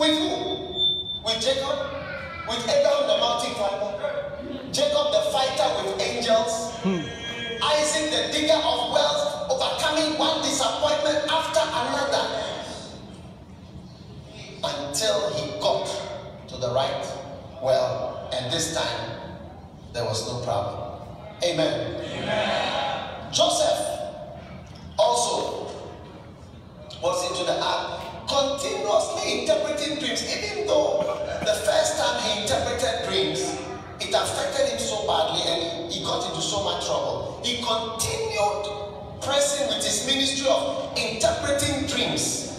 With who? With Jacob? With Abraham the mountain climber? Jacob the fighter with angels? Isaac the digger of wells, overcoming one disappointment after another until he got to the right well, and this time there was no problem. Amen. Amen. Joseph was into the ark, continuously interpreting dreams, even though the first time he interpreted dreams, it affected him so badly and he got into so much trouble. He continued pressing with his ministry of interpreting dreams.